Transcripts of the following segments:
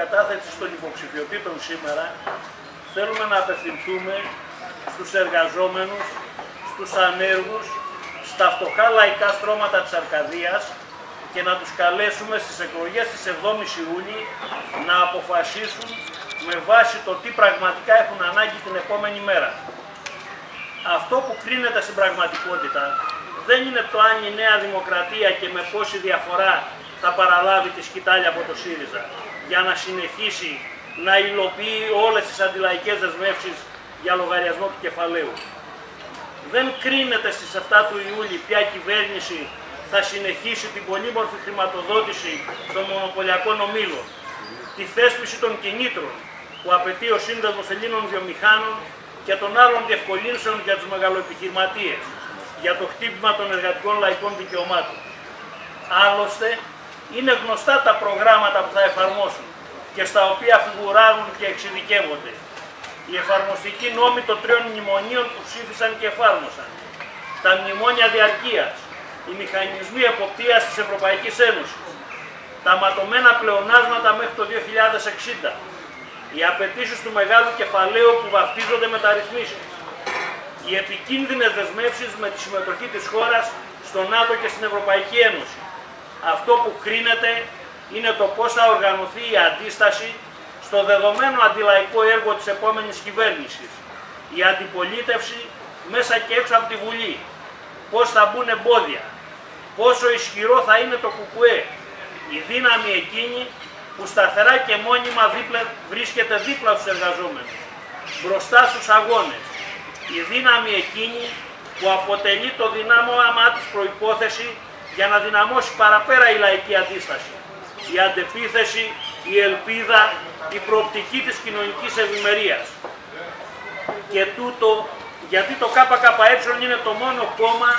κατάθεσης των υποψηφιωτήτων σήμερα θέλουμε να απευθυνθούμε στους εργαζόμενους, στους ανέργους, στα φτωχά λαϊκά στρώματα της Αρκαδίας και να τους καλέσουμε στις εκλογές της 7ης Ιούλη να αποφασίσουν με βάση το τι πραγματικά έχουν ανάγκη την επόμενη μέρα. Αυτό που κρίνεται στην πραγματικότητα δεν είναι το αν η Νέα Δημοκρατία και με πόση διαφορά θα παραλάβει τη σκητάλια από το ΣΥΡΙΖΑ για να συνεχίσει να υλοποιεί όλες τις αντιλαϊκές δεσμεύσεις για λογαριασμό του κεφαλαίου. Δεν κρίνεται στις 7 του Ιούλη ποια κυβέρνηση θα συνεχίσει την πολύμορφη χρηματοδότηση των μονοπωλιακών ομίλων, τη θέσπιση των κινήτρων που απαιτεί ο Σύνδεσμος Ελλήνων Βιομηχάνων και των άλλων διευκολύνσεων για τους μεγαλοεπιχειρηματίες, για το χτύπημα των εργατικών λαϊκών δικαιωμάτων. Άλλωστε, είναι γνωστά τα προγράμματα που θα εφαρμόσουν και στα οποία φιγουράρουν και εξειδικεύονται. Οι εφαρμοστικοί νόμοι των τριών μνημονίων που ψήφισαν και εφάρμοσαν. Τα μνημόνια διαρκείας, οι μηχανισμοί εποπτείας της Ευρωπαϊκής Ένωσης, τα ματωμένα πλεονάσματα μέχρι το 2060, οι απαιτήσεις του μεγάλου κεφαλαίου που βαφτίζονται μεταρρυθμίσεις, οι επικίνδυνες δεσμεύσεις με τη συμμετοχή της χώρας στο ΝΑΤΟ και στην Ευρωπαϊκή Ένωση. Αυτό που κρίνεται είναι το πώς θα οργανωθεί η αντίσταση στο δεδομένο αντιλαϊκό έργο της επόμενης κυβέρνησης. Η αντιπολίτευση μέσα και έξω από τη Βουλή. Πώς θα μπουν εμπόδια. Πόσο ισχυρό θα είναι το κουκουέ. Η δύναμη εκείνη που σταθερά και μόνιμα δίπλα, βρίσκεται δίπλα στους εργαζόμενους. Μπροστά στους αγώνες. Η δύναμη εκείνη που αποτελεί το δυνάμωμα της προϋπόθεση για να δυναμώσει παραπέρα η λαϊκή αντίσταση. Η αντεπίθεση, η ελπίδα, η προοπτική της κοινωνικής ευημερίας. Και τούτο γιατί το ΚΚΕ είναι το μόνο κόμμα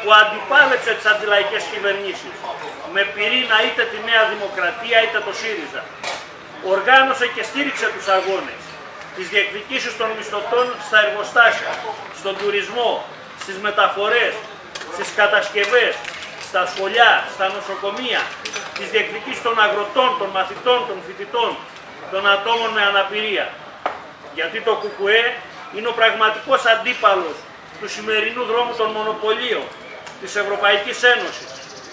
που αντιπάλεψε τις αντιλαϊκές κυβερνήσεις με πυρήνα είτε τη Νέα Δημοκρατία είτε το ΣΥΡΙΖΑ. Οργάνωσε και στήριξε τους αγώνες, τις διεκδικήσεις των μισθωτών στα εργοστάσια, στον τουρισμό, στις μεταφορές, στις κατασκευές, στα σχολιά, στα νοσοκομεία, τις διεκδικήσεις των αγροτών, των μαθητών, των φοιτητών, των ατόμων με αναπηρία. Γιατί το ΚΚΕ είναι ο πραγματικός αντίπαλος του σημερινού δρόμου των μονοπωλίων, της Ευρωπαϊκής Ένωσης,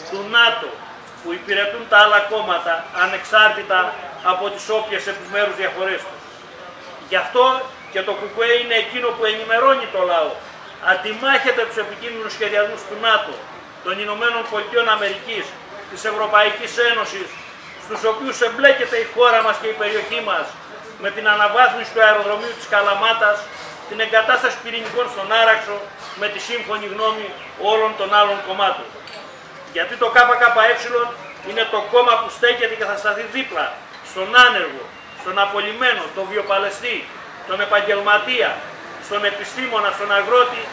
του ΝΑΤΟ, που υπηρετούν τα άλλα κόμματα ανεξάρτητα από τις όποιες επιμέρους διαφορές τους. Γι' αυτό και το ΚΚΕ είναι εκείνο που ενημερώνει το λαό, αντιμάχεται τους επικίνδυνους σχεδιασμούς του ΝΑΤΟ, των Ηνωμένων Πολιτειών Αμερικής, της Ευρωπαϊκής Ένωσης, στους οποίους εμπλέκεται η χώρα μας και η περιοχή μας με την αναβάθμιση του αεροδρομίου της Καλαμάτας, την εγκατάσταση πυρηνικών στον Άραξο, με τη σύμφωνη γνώμη όλων των άλλων κομμάτων. Γιατί το ΚΚΕ είναι το κόμμα που στέκεται και θα σταθεί δίπλα στον άνεργο, στον απολυμμένο, τον βιοπαλαιστή, τον επαγγελματία, στον επιστήμονα, στον αγρότη,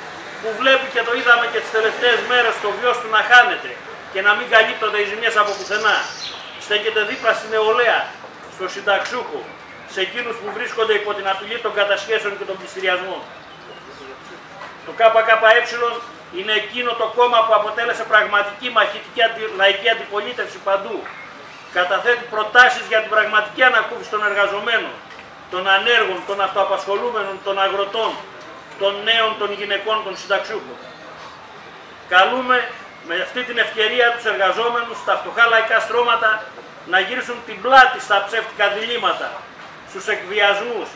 που βλέπει και το είδαμε και τις τελευταίες μέρες το βιός του να χάνεται και να μην καλύπτονται οι ζημιές από πουθενά. Στέκεται δίπλα στην νεολαία, στο συνταξούχο, σε εκείνους που βρίσκονται υπό την απειλή των κατασχέσεων και των πληστηριασμών. Το ΚΚΕ είναι εκείνο το κόμμα που αποτέλεσε πραγματική μαχητική λαϊκή αντιπολίτευση παντού. Καταθέτει προτάσεις για την πραγματική ανακούφιση των εργαζομένων, των ανέργων, των αυτοαπασχολούμενων, των αγροτών, των νέων, των γυναικών, των συνταξιούχων. Καλούμε με αυτή την ευκαιρία τους εργαζόμενους στα φτωχά λαϊκά στρώματα να γυρίσουν την πλάτη στα ψεύτικα διλήμματα, στους εκβιασμούς,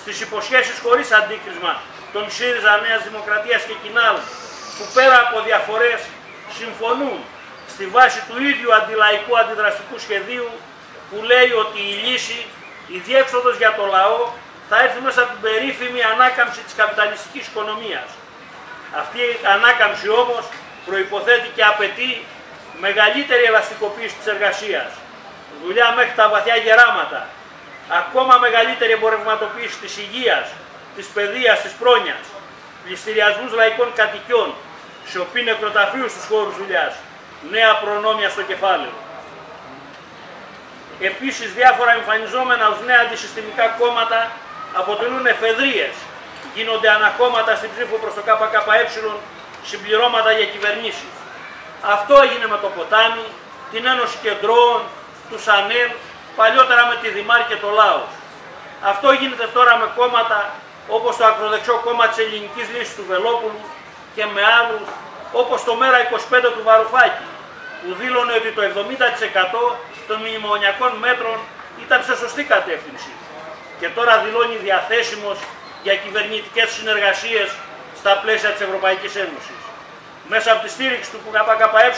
στις υποσχέσεις χωρίς αντίκρισμα των ΣΥΡΙΖΑ Νέας Δημοκρατίας και Κινάλ, που πέρα από διαφορές συμφωνούν στη βάση του ίδιου αντιλαϊκού αντιδραστικού σχεδίου που λέει ότι η λύση, η διέξοδος για το λαό θα έρθει μέσα από την περίφημη ανάκαμψη της καπιταλιστικής οικονομίας. Αυτή η ανάκαμψη όμως προϋποθέτει και απαιτεί μεγαλύτερη ελαστικοποίηση της εργασίας, δουλειά μέχρι τα βαθιά γεράματα, ακόμα μεγαλύτερη εμπορευματοποίηση της υγείας, της παιδείας, της πρόνοιας, πληστηριασμούς λαϊκών κατοικιών, σιωπή νεκροταφείου στους χώρους δουλειάς, νέα προνόμια στο κεφάλαιο. Επίσης διάφορα εμφανιζόμενα ως νέα αντισυστημικά κόμματα αποτελούν εφεδρίες, γίνονται ανακόμματα στην ψήφο προς το ΚΚΕ συμπληρώματα για κυβερνήσεις. Αυτό έγινε με το ποτάμι, την Ένωση Κεντρώων, τους ΣΑΝΕΛ, παλιότερα με τη Δημάρ και το Λάος. Αυτό γίνεται τώρα με κόμματα όπως το ακροδεξιό κόμμα της Ελληνικής Λύσης του Βελόπουλου και με άλλους όπως το Μέρα 25 του Βαρουφάκη που δήλωνε ότι το 70% των μνημονιακών μέτρων ήταν σε σωστή κατεύθυνση και τώρα δηλώνει διαθέσιμος για κυβερνητικές συνεργασίες στα πλαίσια της Ευρωπαϊκής Ένωσης. Μέσα από τη στήριξη του ΚΚΕ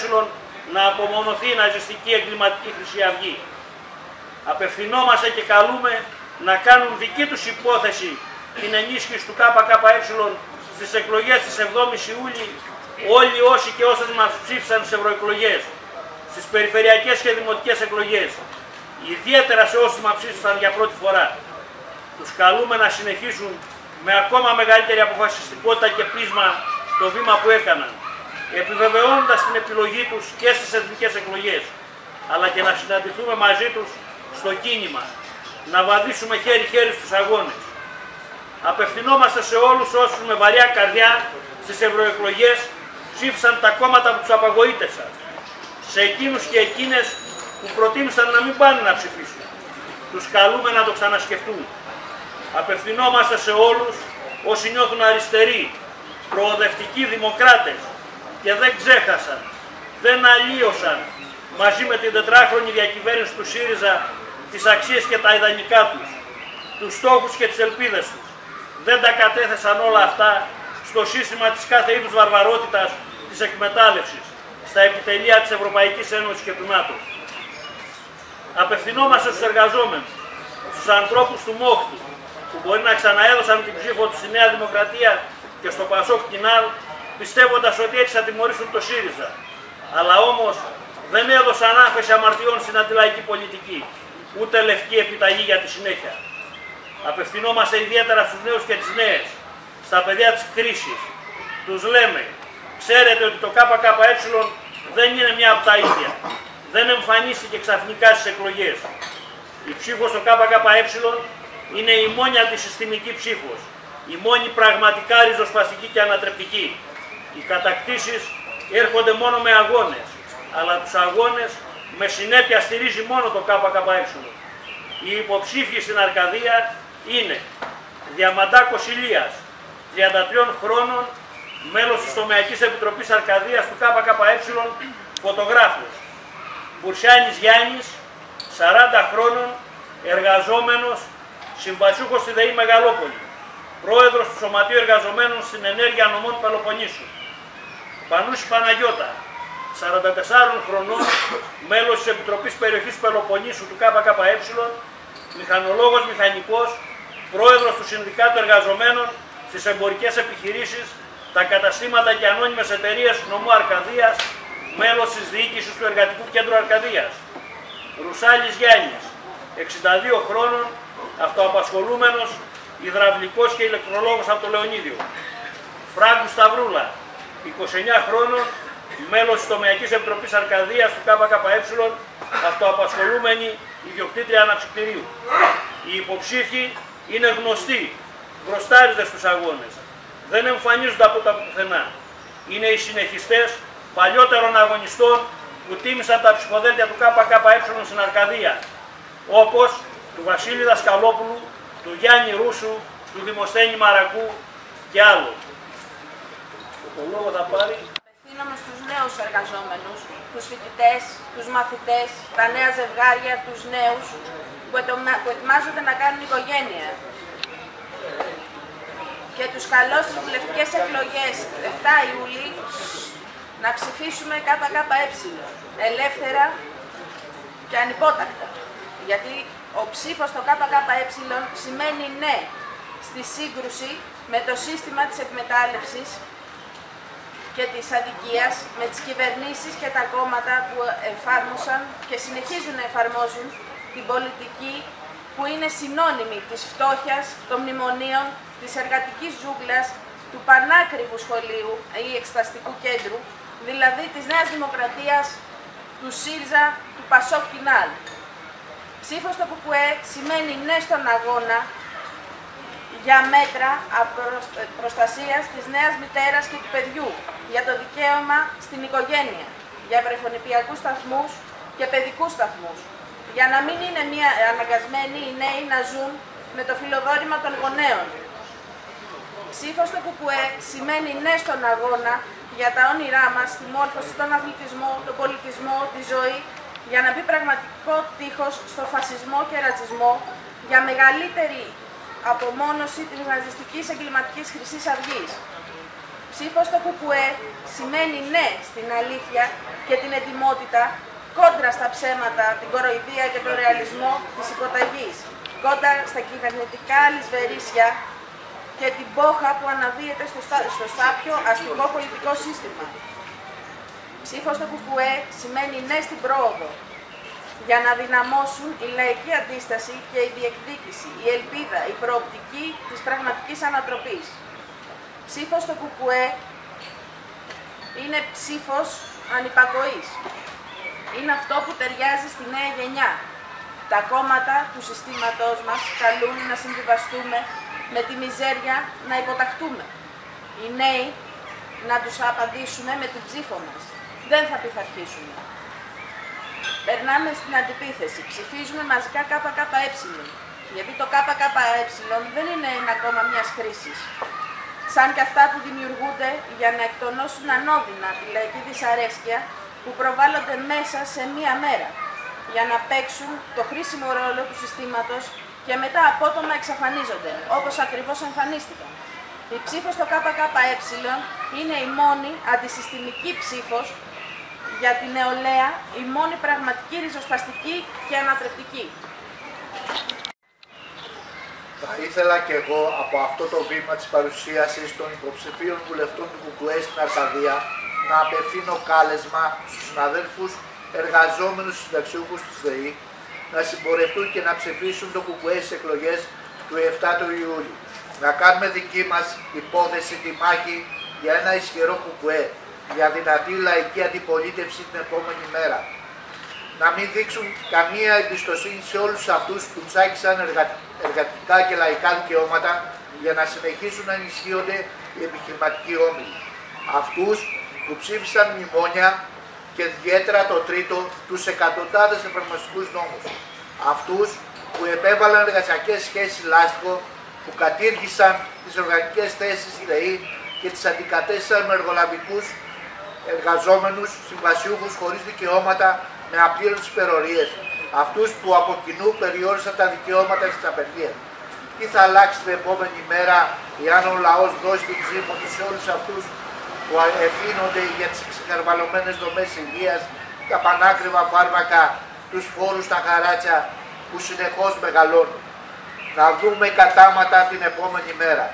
να απομονωθεί η ναζιστική εγκληματική Χρυσή Αυγή. Απευθυνόμαστε και καλούμε να κάνουν δική τους υπόθεση την ενίσχυση του ΚΚΕ στις εκλογές της 7ης Ιούλη όλοι όσοι και όσες μας ψήφισαν στις ευρωεκλογές, στις περιφερειακές και δημοτικές εκλογές, ιδιαίτερα σε όσους μας ψήφισαν για πρώτη φορά. Τους καλούμε να συνεχίσουν με ακόμα μεγαλύτερη αποφασιστικότητα και πείσμα το βήμα που έκαναν, επιβεβαιώνοντας την επιλογή τους και στις εθνικές εκλογές, αλλά και να συναντηθούμε μαζί τους στο κίνημα, να βαδίσουμε χέρι-χέρι στους αγώνες. Απευθυνόμαστε σε όλους όσους με βαριά καρδιά στις ευρωεκλογές ψήφισαν τα κόμματα που τους απαγοήτευσαν. Σε εκείνους και εκείνες που προτίμησαν να μην πάνε να ψηφίσουν. Τους καλούμε να το ξανασκεφτούν. Απευθυνόμαστε σε όλους όσοι νιώθουν αριστεροί, προοδευτικοί δημοκράτες και δεν ξέχασαν, δεν αλλίωσαν μαζί με την τετράχρονη διακυβέρνηση του ΣΥΡΙΖΑ τις αξίες και τα ιδανικά τους, τους στόχους και τις ελπίδες τους. Δεν τα κατέθεσαν όλα αυτά στο σύστημα της κάθε είδους βαρβαρότητας της εκμετάλλευσης, στα επιτελεία της Ευρωπαϊκής Ένωσης και του ΝΑΤΟ. Απευθυνόμαστε στους εργαζόμενους, στους ανθρώπους του Μόχτου, που μπορεί να ξαναέδωσαν την ψήφο τους στη Νέα Δημοκρατία και στο Πασόκ Κινάλ, πιστεύοντας ότι έτσι θα τιμωρήσουν το ΣΥΡΙΖΑ. Αλλά όμως δεν έδωσαν άφεση αμαρτιών στην αντιλαϊκή πολιτική, ούτε λευκή επιταγή για τη συνέχεια. Απευθυνόμαστε ιδιαίτερα στους νέους και τις νέες, στα παιδιά της κρίσης. Τους λέμε, ξέρετε ότι το ΚΚΕ δεν είναι μια από τα ίδια. Δεν εμφανίστηκε ξαφνικά στις εκλογές. Η ψήφος στο ΚΚΕ είναι η μόνη αντισυστημική ψήφος. Η μόνη πραγματικά ριζοσπαστική και ανατρεπτική. Οι κατακτήσεις έρχονται μόνο με αγώνες. Αλλά τους αγώνες με συνέπεια στηρίζει μόνο το ΚΚΕ. Οι υποψήφοι στην Αρκαδία είναι Διαμαντάκος Ηλίας, 33 χρόνων, μέλος της Τομεακής Επιτροπής Αρκαδίας του ΚΚΕ, φωτογράφος. Μπουρσιάνης Γιάννης, 40 χρόνων, εργαζόμενος, συμβασιούχος στη ΔΕΗ Μεγαλόπολη, πρόεδρος του Σωματείου Εργαζομένων στην Ενέργεια Νομών Πελοποννήσου. Πανούση Παναγιώτα, 44 χρονών, μέλος της Επιτροπής Περιοχής Πελοποννήσου του ΚΚΕ, μηχανολόγος μηχανικός, πρόεδρος του Συνδικάτου Εργαζομένων στις εμπορικές επιχειρήσεις, τα καταστήματα και ανώνυμες εταιρείες του νομού Αρκαδίας, μέλος της διοίκησης του Εργατικού Κέντρου Αρκαδίας. Ρουσάλης Γιάννης, 62 χρόνων, αυτοαπασχολούμενος, υδραυλικός και ηλεκτρολόγος από το Λεωνίδιο. Φράγκου Σταυρούλα, 29 χρόνων, μέλος της Τομεακής Επιτροπής Αρκαδίας του ΚΚΕ, αυτοαπασχολούμενη ιδιοκτήτρια αναψυκτηρίου. Οι υποψήφοι είναι γνωστοί, μπροστάριδες στους αγώνες. Δεν εμφανίζονται από τα πουθενά. Είναι οι συνεχιστές παλιότερων αγωνιστών που τίμησαν τα ψηφοδέλτια του ΚΚΕ στην Αρκαδία, όπως του Βασίλη Δασκαλόπουλου, του Γιάννη Ρούσου, του Δημοσθένη Μαρακού και άλλων. Το λόγο θα πάρει απευθύνομαι στους νέους εργαζόμενους, τους φοιτητές, τους μαθητές, τα νέα ζευγάρια, τους νέους που ετοιμάζονται να κάνουν οικογένεια. Και τους καλώ στις βουλευτικές εκλογές 7 Ιούλη να ψηφίσουμε ΚΚΕ, ελεύθερα και ανυπότακτα. Γιατί ο ψήφος στο ΚΚΕ σημαίνει ναι στη σύγκρουση με το σύστημα της εκμετάλλευσης και της αδικίας με τις κυβερνήσεις και τα κόμματα που εφάρμοσαν και συνεχίζουν να εφαρμόζουν την πολιτική που είναι συνώνυμη της φτώχειας, των μνημονίων, της εργατικής ζούγκλας, του πανάκριβου σχολείου ή εξεταστικού κέντρου, δηλαδή της Νέας Δημοκρατίας, του ΣΥΡΖΑ, του Πασόκ Κινάλ. Ψήφος στο ΚΚΕ σημαίνει ναι στον αγώνα για μέτρα προστασίας της νέας μητέρας και του παιδιού, για το δικαίωμα στην οικογένεια, για βρεφονιπιακούς σταθμούς και παιδικούς σταθμούς, για να μην είναι μια, αναγκασμένοι οι νέοι να ζουν με το φιλοδόρημα των γονέων. Ψήφος στο ΚΚΕ σημαίνει ναι στον αγώνα για τα όνειρά μας, τη μόρφωση, τον αθλητισμό, τον πολιτισμό, τη ζωή, για να μπει πραγματικό τείχος στο φασισμό και ρατσισμό, για μεγαλύτερη απομόνωση της ναζιστικής εγκληματικής χρυσής αυγής. Ψήφος στο ΚΚΕ σημαίνει ναι στην αλήθεια και την ετοιμότητα κόντρα στα ψέματα, την κοροϊδία και τον ρεαλισμό της υποταγής, κόντρα στα κυβερνητικά λησβερίσια και την πόχα που αναδύεται στο, στο σάπιο αστικό πολιτικό σύστημα. Ψήφος στο ΚΚΕ σημαίνει ναι στην πρόοδο, για να δυναμώσουν η λαϊκή αντίσταση και η διεκδίκηση, η ελπίδα, η προοπτική της πραγματικής ανατροπής. Ψήφος στο ΚΚΕ είναι ψήφος ανυπακοής. Είναι αυτό που ταιριάζει στη νέα γενιά. Τα κόμματα του συστήματός μας καλούν να συμβιβαστούμε με τη μιζέρια να υποταχτούμε. Οι νέοι να τους απαντήσουμε με την ψήφο μας. Δεν θα πειθαρχήσουμε. Περνάμε στην αντιπίθεση. Ψηφίζουμε μαζικά ΚΚΕ. Γιατί το ΚΚΕ δεν είναι ένα κόμμα μιας χρήσης. Σαν και αυτά που δημιουργούνται για να εκτονώσουν ανώδυνα τη λαϊκή δυσαρέσκεια που προβάλλονται μέσα σε μία μέρα για να παίξουν το χρήσιμο ρόλο του συστήματος και μετά απότομα εξαφανίζονται, όπως ακριβώς εμφανίστηκαν. Η ψήφος στο ΚΚΕ είναι η μόνη αντισυστημική ψήφος για την νεολαία, η μόνη πραγματική ριζοσπαστική και ανατρεπτική. Θα ήθελα και εγώ από αυτό το βήμα της παρουσίασης των υποψηφίων βουλευτών του ΚΚΕ στην Αρκαδία να απευθύνω κάλεσμα στους συναδέλφους εργαζόμενους συνταξιούχους της ΔΕΗ να συμπορευτούν και να ψηφίσουν το ΚΚΕ στις εκλογές του 7 του Ιούλη. Να κάνουμε δική μας υπόθεση τη μάχη για ένα ισχυρό ΚΚΕ, για δυνατή λαϊκή αντιπολίτευση την επόμενη μέρα. Να μην δείξουν καμία εμπιστοσύνη σε όλους αυτούς που τσάκισαν εργατικά και λαϊκά δικαιώματα για να συνεχίσουν να ενισχύονται οι επιχειρηματικοί όμιλοι. Αυτούς που ψήφισαν μνημόνια και ιδιαίτερα το τρίτο, τους εκατοντάδες εφαρμοστικούς νόμους. Αυτούς που επέβαλαν εργασιακές σχέσεις λάστιχο, που κατήργησαν τις οργανικές θέσεις ΔΕΗ και τις αντικατέστησαν με εργολαβικούς εργαζόμενους, συμβασιούχους χωρίς δικαιώματα με απλήρωτες υπερορίες. Αυτούς που από κοινού περιόρισαν τα δικαιώματα της απεργίας. Τι θα αλλάξει την επόμενη μέρα εάν ο λαός δώσει την ψήφο του σε όλους αυτούς που ευθύνονται για τις εξεκαρβαλωμένες δομές υγείας, τα πανάκριβα φάρμακα, τους φόρους στα χαράτσια που συνεχώς μεγαλώνουν. Να δούμε κατάματα την επόμενη μέρα.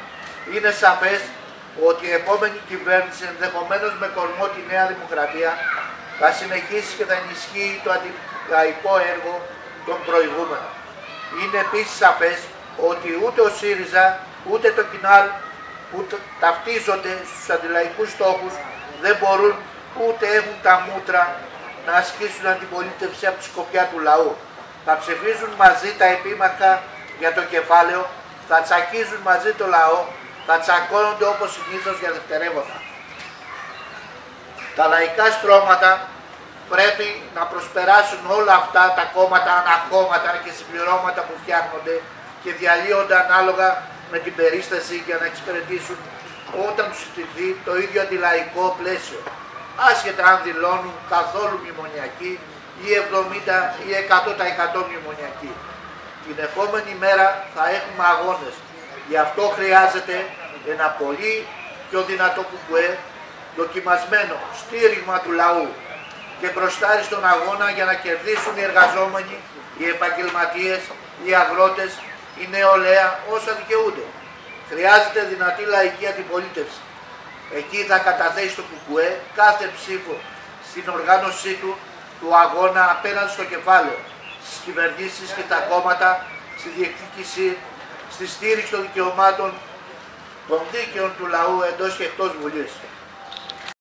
Είναι σαφές ότι η επόμενη κυβέρνηση, ενδεχομένως με κορμό τη Νέα Δημοκρατία, θα συνεχίσει και θα ενισχύει το αντιλαϊκό έργο των προηγούμενων. Είναι επίσης σαφές ότι ούτε ο ΣΥΡΙΖΑ, ούτε το ΚΙΝΑΛ που ταυτίζονται στους αντιλαϊκούς στόχους δεν μπορούν ούτε έχουν τα μούτρα να ασκήσουν αντιπολίτευση από τη σκοπιά του λαού. Θα ψηφίζουν μαζί τα επίμαχα για το κεφάλαιο, θα τσακίζουν μαζί το λαό, θα τσακώνονται όπως συνήθως για δευτερεύοντα. Τα λαϊκά στρώματα πρέπει να προσπεράσουν όλα αυτά τα κόμματα, ανακόμματα και συμπληρώματα που φτιάχνονται και διαλύονται ανάλογα με την περίσταση για να εξυπηρετήσουν όταν τους στηθεί το ίδιο αντιλαϊκό πλαίσιο. Άσχετα αν δηλώνουν καθόλου μνημονιακοί ή 70 ή 100% μνημονιακοί. Την επόμενη μέρα θα έχουμε αγώνες. Γι' αυτό χρειάζεται ένα πολύ πιο δυνατό κουκουέ, δοκιμασμένο στήριγμα του λαού και μπροστάρι στον αγώνα για να κερδίσουν οι εργαζόμενοι, οι επαγγελματίες, οι αγρότες, η νεολαία όσα δικαιούνται. Χρειάζεται δυνατή λαϊκή αντιπολίτευση. Εκεί θα καταθέσει το κουκουέ κάθε ψήφο στην οργάνωσή του του αγώνα απέναντι στο κεφάλαιο, στις κυβερνήσεις και τα κόμματα, στη διεκδίκηση, στη στήριξη των δικαιωμάτων των δίκαιων του λαού εντός και εκτός Βουλής.